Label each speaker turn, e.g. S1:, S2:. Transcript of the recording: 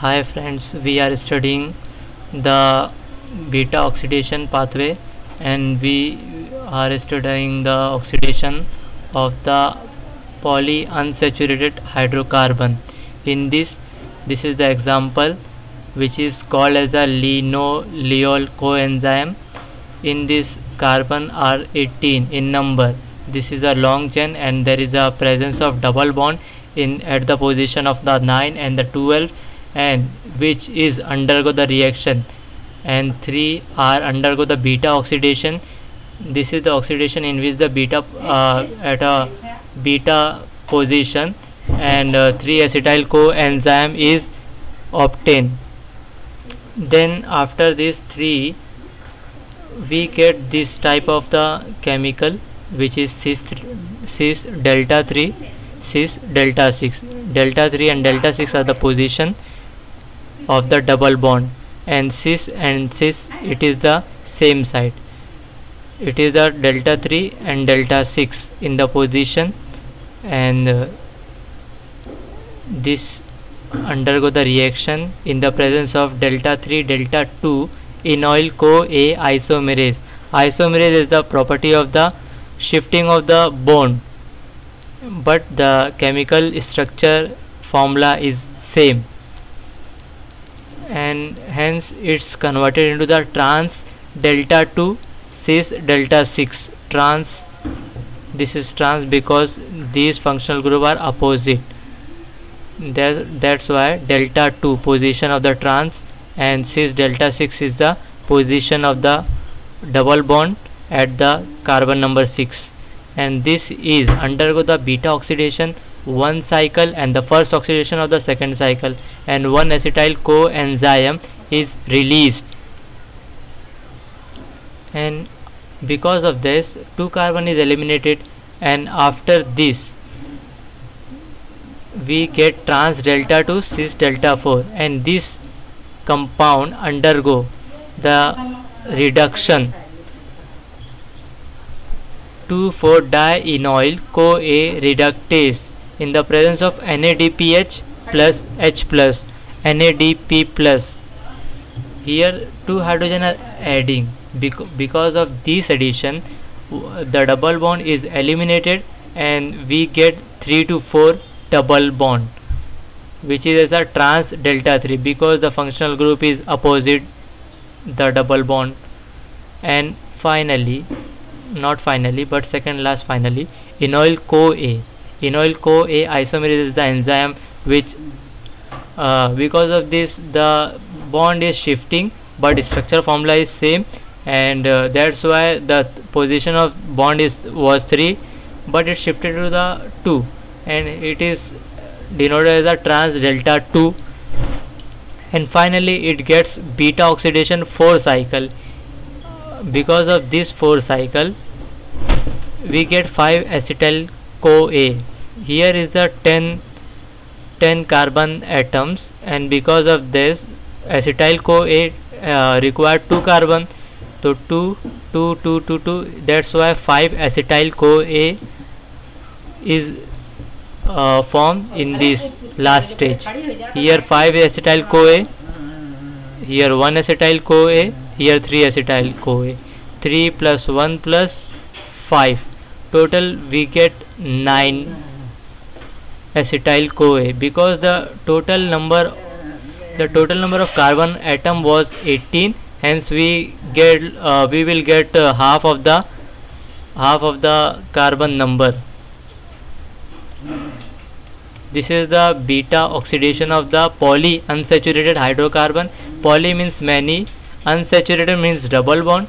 S1: Hi friends, we are studying the beta oxidation pathway and we are studying the oxidation of the polyunsaturated hydrocarbon. In this, this is the example which is called as a linoleoyl coenzyme. In this carbon are 18 in number. This is a long chain and there is a presence of double bond in at the position of the 9 and the 12 and which is undergo the reaction. And 3 are undergo the beta oxidation. This is the oxidation in which the beta uh, at a beta position. And uh, 3 acetyl coenzyme is obtained. Then after this 3 we get this type of the chemical which is cis cis delta 3 cis delta 6 delta 3 and delta 6 are the position of the double bond. And cis and cis it is the same side. It is a delta 3 and delta 6 in the position. And uh, this undergo the reaction in the presence of delta 3 delta 2 enoyl CoA isomerase isomerase is the property of the shifting of the bond. But the chemical structure formula is same and hence it's converted into the trans delta 2 cis delta 6 trans this is trans because these functional group are opposite. That, that's why delta 2 position of the trans and cis delta 6 is the position of the double bond at the carbon number 6 and this is undergo the beta oxidation one cycle and the first oxidation of the second cycle and one acetyl coenzyme is released. And because of this two carbon is eliminated and after this we get trans delta to cis delta 4 and this compound undergo the reduction 2,4-dienoyl CoA reductase in the presence of NADPH plus H plus NADP plus. Here two hydrogen are adding. Because of this addition the double bond is eliminated and we get 3 to 4 double bond which is as a trans delta 3 because the functional group is opposite the double bond. And finally not finally but second last finally enoyl CoA enoyl CoA isomerase is the enzyme which uh, because of this the bond is shifting but structure formula is same and uh, that's why the position of bond is was 3 but it shifted to the 2 and it is denoted as a trans delta 2 and finally it gets beta oxidation 4 cycle. Because of this 4 cycle we get 5 acetyl CoA here is the 10 10 carbon atoms and because of this acetyl CoA uh, required 2 carbon. So 2 2 2 2 2 that's why 5 acetyl CoA is uh, formed in this last stage. Here 5 acetyl CoA here 1 acetyl CoA here 3 acetyl CoA 3 plus 1 plus 5 total we get 9 acetyl CoA because the total number the total number of carbon atom was 18 hence we get uh, we will get uh, half of the half of the carbon number. This is the beta oxidation of the polyunsaturated hydrocarbon. Poly means many unsaturated means double bond